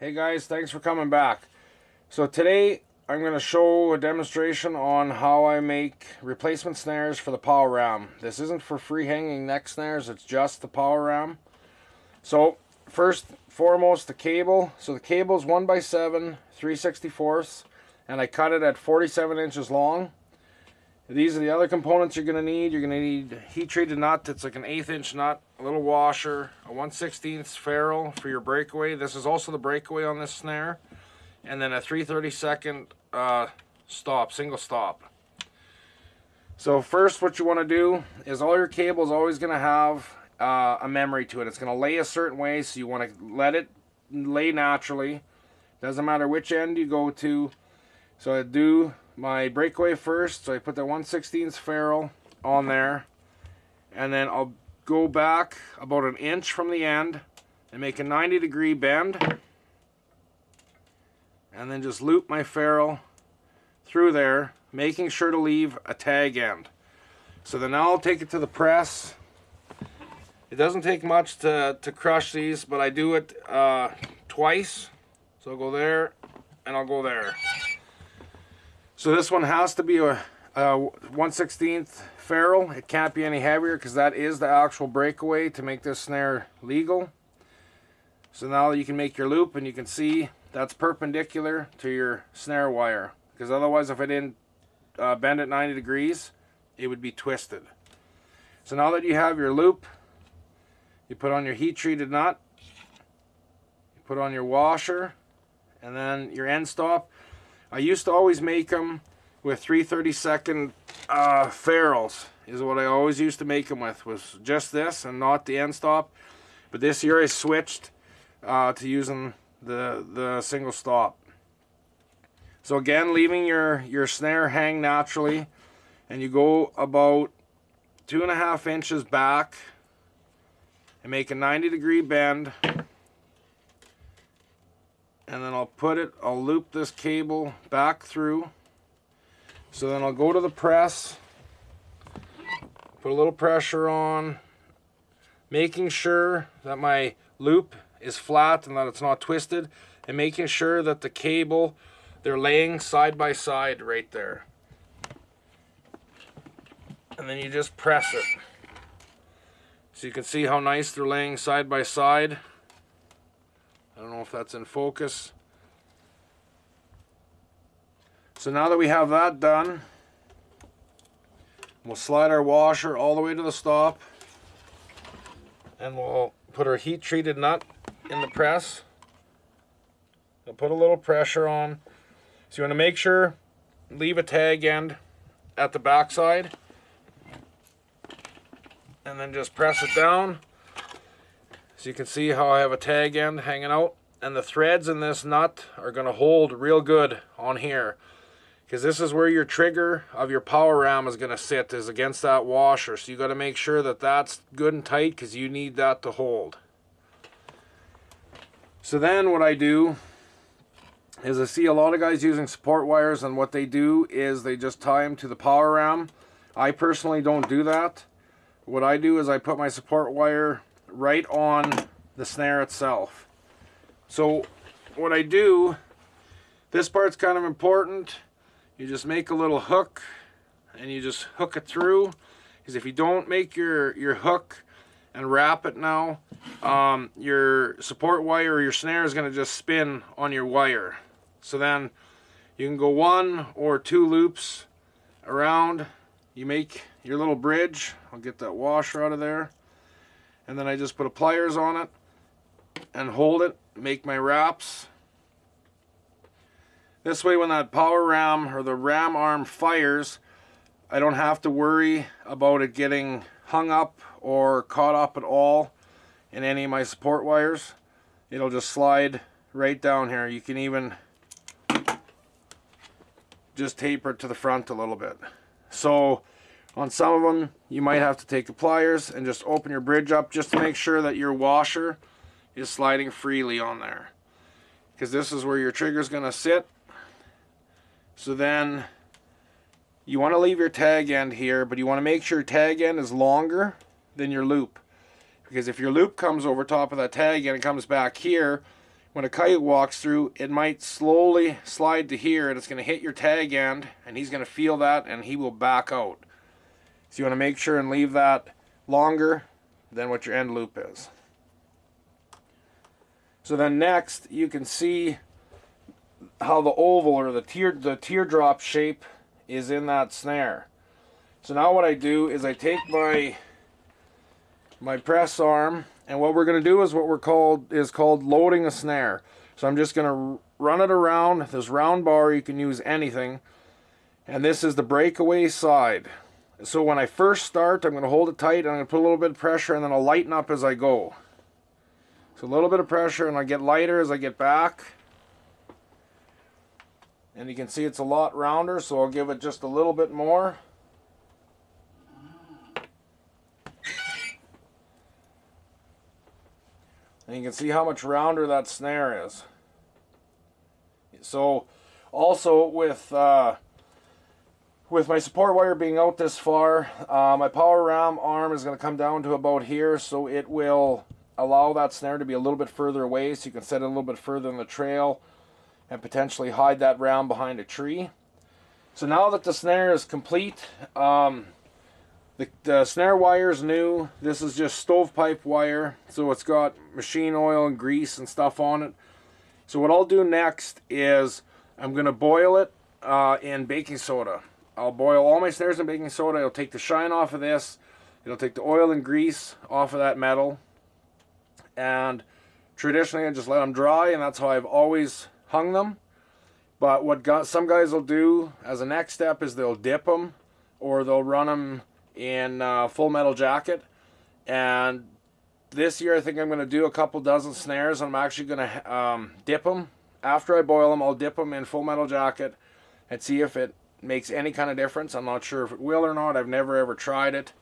Hey guys, thanks for coming back. So today I'm going to show a demonstration on how I make replacement snares for the power ram. This isn't for free hanging neck snares, it's just the power ram. So first foremost the cable. So the cable is 1 by 7 3 64ths and I cut it at 47 inches long. These are the other components you're going to need. You're going to need heat treated nut. It's like an eighth inch nut, a little washer, a 1 16th ferrule for your breakaway. This is also the breakaway on this snare. And then a 332nd uh, stop, single stop. So first what you want to do is all your cable is always going to have uh, a memory to it. It's going to lay a certain way so you want to let it lay naturally. Doesn't matter which end you go to. So I do my breakaway first. So I put the 1 16th ferrule on there. And then I'll go back about an inch from the end and make a 90 degree bend. And then just loop my ferrule through there, making sure to leave a tag end. So then I'll take it to the press. It doesn't take much to, to crush these, but I do it uh, twice. So I'll go there and I'll go there. So this one has to be a, a 1 16th ferrule. It can't be any heavier because that is the actual breakaway to make this snare legal. So now you can make your loop and you can see that's perpendicular to your snare wire. Because otherwise if I didn't uh, bend it 90 degrees, it would be twisted. So now that you have your loop, you put on your heat treated nut, you put on your washer, and then your end stop. I used to always make them with 332nd uh, ferrules is what I always used to make them with was just this and not the end stop. But this year I switched uh, to using the the single stop. So again leaving your your snare hang naturally and you go about two and a half inches back and make a 90 degree bend. And then I'll put it, I'll loop this cable back through. So then I'll go to the press, put a little pressure on, making sure that my loop is flat and that it's not twisted, and making sure that the cable, they're laying side by side right there. And then you just press it. So you can see how nice they're laying side by side. I don't know if that's in focus. So now that we have that done, we'll slide our washer all the way to the stop and we'll put our heat treated nut in the press. We'll put a little pressure on. So you want to make sure, leave a tag end at the back side and then just press it down so you can see how I have a tag end hanging out. And the threads in this nut are going to hold real good on here. Because this is where your trigger of your power ram is going to sit, is against that washer. So you got to make sure that that's good and tight because you need that to hold. So then what I do is I see a lot of guys using support wires and what they do is they just tie them to the power ram. I personally don't do that. What I do is I put my support wire right on the snare itself. So what I do, this part's kind of important. You just make a little hook and you just hook it through. Because if you don't make your, your hook and wrap it now, um, your support wire or your snare is going to just spin on your wire. So then you can go one or two loops around. You make your little bridge. I'll get that washer out of there and then I just put a pliers on it and hold it, make my wraps. This way when that power ram or the ram arm fires, I don't have to worry about it getting hung up or caught up at all in any of my support wires. It'll just slide right down here. You can even just taper it to the front a little bit. So on some of them, you might have to take the pliers and just open your bridge up just to make sure that your washer is sliding freely on there. Because this is where your trigger is going to sit. So then you want to leave your tag end here, but you want to make sure your tag end is longer than your loop. Because if your loop comes over top of that tag end and comes back here, when a kite walks through, it might slowly slide to here and it's going to hit your tag end and he's going to feel that and he will back out. So you want to make sure and leave that longer than what your end loop is. So then next you can see how the oval or the tear the teardrop shape is in that snare. So now what I do is I take my my press arm and what we're going to do is what we're called is called loading a snare. So I'm just going to run it around this round bar. You can use anything. And this is the breakaway side. So when I first start, I'm going to hold it tight. And I'm going to put a little bit of pressure and then I'll lighten up as I go. So a little bit of pressure and I get lighter as I get back. And you can see it's a lot rounder, so I'll give it just a little bit more. And you can see how much rounder that snare is. So also with uh, with my support wire being out this far, uh, my power ram arm is going to come down to about here so it will allow that snare to be a little bit further away so you can set it a little bit further in the trail and potentially hide that round behind a tree. So now that the snare is complete, um, the, the snare wire is new. This is just stovepipe wire. So it's got machine oil and grease and stuff on it. So what I'll do next is I'm going to boil it uh, in baking soda. I'll boil all my snares in baking soda. It'll take the shine off of this. It'll take the oil and grease off of that metal. And traditionally I just let them dry and that's how I've always hung them. But what got, some guys will do as a next step is they'll dip them or they'll run them in uh, full metal jacket. And this year I think I'm going to do a couple dozen snares. I'm actually going to um, dip them. After I boil them, I'll dip them in full metal jacket and see if it makes any kind of difference. I'm not sure if it will or not. I've never ever tried it.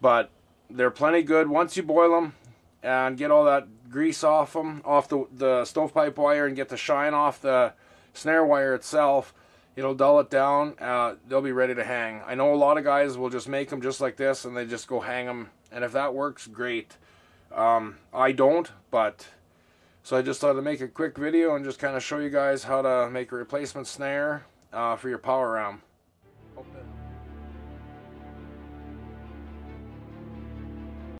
But they're plenty good. Once you boil them and get all that grease off them, off the, the stovepipe wire and get the shine off the snare wire itself, it'll dull it down. Uh, they'll be ready to hang. I know a lot of guys will just make them just like this and they just go hang them. And if that works, great. Um, I don't, but so I just thought to make a quick video and just kind of show you guys how to make a replacement snare uh, for your power that